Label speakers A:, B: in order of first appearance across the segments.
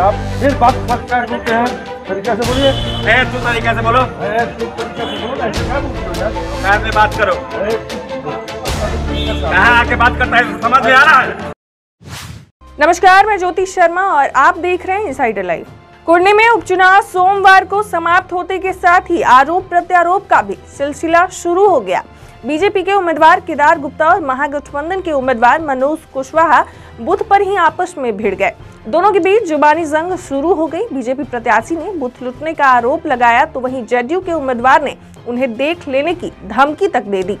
A: आप फिर बात बात क्या बोलते हैं। तरीका से बोलिए।
B: ए, तू तरीके से बोलो।
A: ए, तुम तरीका से बोलो ना ऐसे क्या बोलते हो यार?
B: कार। में बात करो कहाँ आके बात करता है समझ में आ रहा। है
C: नमस्कार मैं ज्योति शर्मा और आप देख रहे हैं इनसाइडर लाइव कुर्नी में उपचुनाव सोमवार को समाप्त होते के साथ ही आरोप प्रत्यारोप का भी सिलसिला शुरू हो गया। बीजेपी के उम्मीदवार केदार गुप्ता और महागठबंधन के उम्मीदवार मनोज कुशवाहा बूथ पर ही आपस में भिड़ गए। दोनों के बीच जुबानी जंग शुरू हो गई। बीजेपी प्रत्याशी ने बूथ लुटने का आरोप लगाया तो वहीं जदयू के उम्मीदवार ने उन्हें देख लेने की धमकी तक दे दी।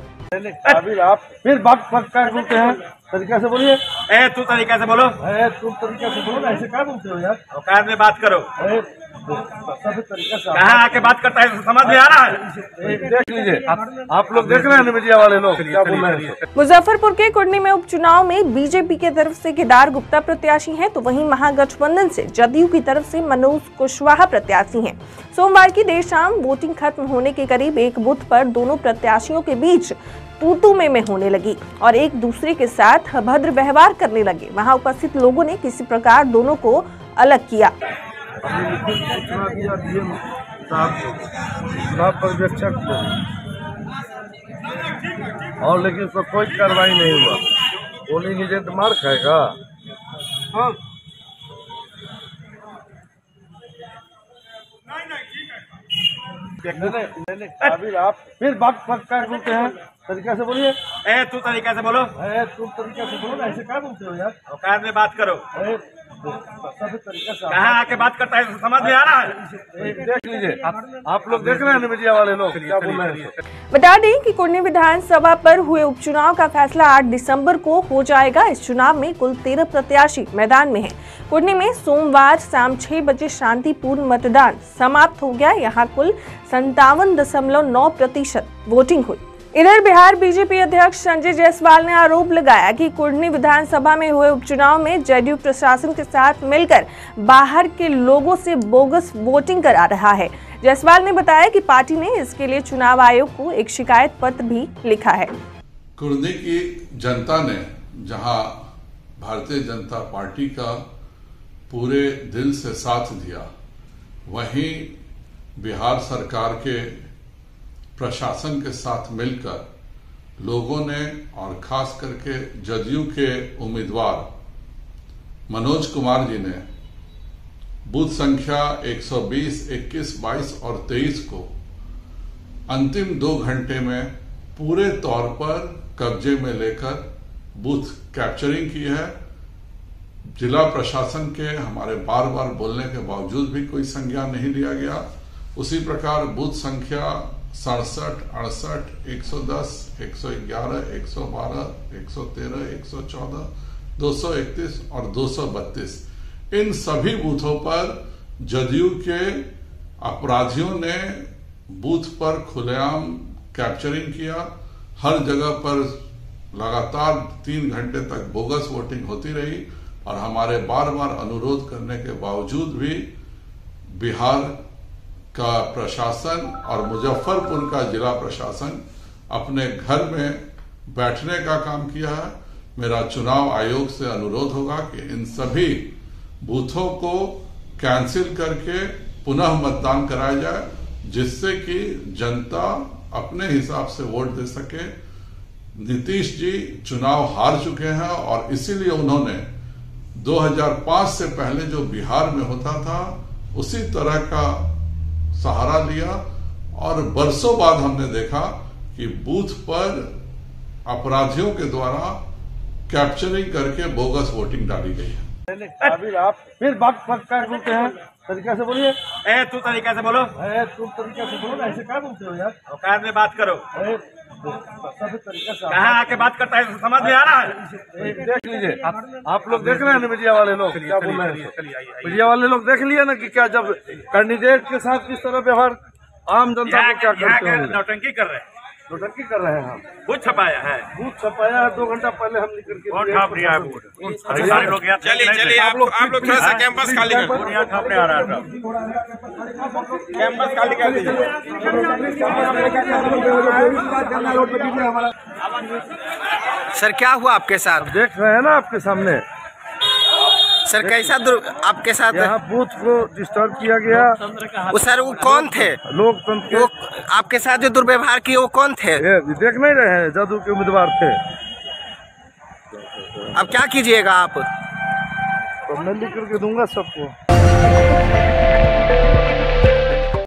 A: आप फिर बात बोलते हैं? तरीका से बोलिए।
B: ए, तू तरीके से बोलो।
A: ए, तुम तरीका से बोलो ऐसे क्या बोलते हो यार?
B: औकात में बात करो। आके बात करता है? समझ में आ रहा है?
A: देख लीजिए आप, आप लोग देख रहे हैं मीडिया वाले लोग क्या बोल रहे हैं?
C: मुजफ्फरपुर के कुर्नी में उपचुनाव में बीजेपी की तरफ़ से केदार गुप्ता प्रत्याशी हैं तो वहीं महागठबंधन से जदयू की तरफ़ से मनोज कुशवाहा प्रत्याशी हैं। सोमवार की देर शाम वोटिंग खत्म होने के करीब एक बूथ पर दोनों प्रत्याशियों के बीच तूतू में में होने लगी और एक दूसरे के साथ अभद्र व्यवहार करने लगे। वहाँ उपस्थित लोगों ने किसी प्रकार दोनों को अलग किया।
A: हमने लिखित सूचना दिया डीएम साहब को चुनाव पर्यवेक्षक को और लेकिन उस पर कोई कार्रवाई नहीं हुआ। पोलिंग एजेंट मार खाएगा। हाँ। नहीं नहीं नहीं आप फिर बात बात क्या बोलते हैं। तरीका से बोलिए।
B: ए, तू तरीके से बोलो।
A: ए, तुम तरीका से बोलो ऐसे क्या बोलते हो यार?
B: में बात करो।
A: ए,
B: कहाँ आके बात करता है? समझ में आ रहा है?
A: देख लीजिए आप, लोग देख रहे हैं मीडिया वाले लोग? क्या बोल रहे
C: बता दें कि कुर्नी विधानसभा पर हुए उपचुनाव का फैसला 8 दिसंबर को हो जाएगा। इस चुनाव में कुल तेरह प्रत्याशी मैदान में हैं। कुर्नी में सोमवार शाम छह बजे शांतिपूर्ण मतदान समाप्त हो गया। यहाँ कुल संतावन दशमलव नौ प्रतिशत वोटिंग हुई। इधर बिहार बीजेपी अध्यक्ष संजय जायसवाल ने आरोप लगाया कि कुर्नी विधानसभा में हुए उपचुनाव में जदयू प्रशासन के साथ मिलकर बाहर के लोगों से बोगस वोटिंग करा रहा है। जायसवाल ने बताया कि पार्टी ने इसके लिए चुनाव आयोग को एक शिकायत पत्र भी लिखा है।
D: कुर्नी की जनता ने, जहाँ भारतीय जनता पार्टी का पूरे दिल से साथ दिया, वहीं बिहार सरकार के प्रशासन के साथ मिलकर लोगों ने और खास करके जदयू के उम्मीदवार मनोज कुमार जी ने बूथ संख्या 120, 21, 22 और 23 को अंतिम दो घंटे में पूरे तौर पर कब्जे में लेकर बूथ कैप्चरिंग की है। जिला प्रशासन के हमारे बार बार बोलने के बावजूद भी कोई संज्ञान नहीं लिया गया। उसी प्रकार बूथ संख्या सड़सठ, अड़सठ, एक सौ दस, एक सौ ग्यारह, एक सौ बारह, एक सौ तेरह, एक सौ चौदह, दो सौ इकतीस और दो सौ बत्तीस। इन सभी बूथों पर जदयू के अपराधियों ने बूथ पर खुलेआम कैप्चरिंग किया। हर जगह पर लगातार तीन घंटे तक बोगस वोटिंग होती रही और हमारे बार बार अनुरोध करने के बावजूद भी बिहार का प्रशासन और मुजफ्फरपुर का जिला प्रशासन अपने घर में बैठने का काम किया है। मेरा चुनाव आयोग से अनुरोध होगा कि इन सभी बूथों को कैंसिल करके पुनः मतदान कराया जाए, जिससे कि जनता अपने हिसाब से वोट दे सके। नीतीश जी चुनाव हार चुके हैं और इसीलिए उन्होंने 2005 से पहले जो बिहार में होता था, उसी तरह का सहारा लिया और बरसों बाद हमने देखा कि बूथ पर अपराधियों के द्वारा कैप्चरिंग करके बोगस वोटिंग डाली गई है।
A: आप फिर बात क्या बोलते हैं। तरीका से बोलिए।
B: ए, तू तरीके से बोलो।
A: ए, तू तरीका से बोलो ऐसे क्या बोलते हो यार?
B: कार में बात करो।
A: ए,
B: कहाँ आके बात करता है? समझ में आ रहा है?
A: देख लीजिए आप, लोग देख रहे हैं ना मीडिया वाले लोग? क्या बोल रहे हैं? मीडिया वाले लोग देख लिए ना कि क्या जब कैंडिडेट के साथ किस तरह व्यवहार आम जनता को क्या करते होंगे?
B: नौटंकी कर रहे हैं?
A: नौटंकी कर रहे हैं हम।
B: बूथ छपाया है।
A: बूथ छपाया है दो घंटा पहले हम निकल के
B: कौन छाप रिया है सारे लोग थे।
E: चलिए आप लोग थोड़ा सा कैंपस खाली करें। कैंपस खाली कर दीजिए।
F: सर क्या हुआ आपके साथ?
A: देख रहे हैं ना आपके सामने।
F: सर कैसा आपके साथ?
A: यहाँ बूथ को डिस्टर्ब किया गया।
F: वो सर वो कौन थे?
A: लोकतंत्र
F: वो आपके साथ जो दुर्व्यवहार किए वो कौन थे?
A: ये देख नहीं रहे हैं जदू के उम्मीदवार थे।
F: अब क्या कीजिएगा आप?
A: तो मैं लिख करके दूँगा सबको।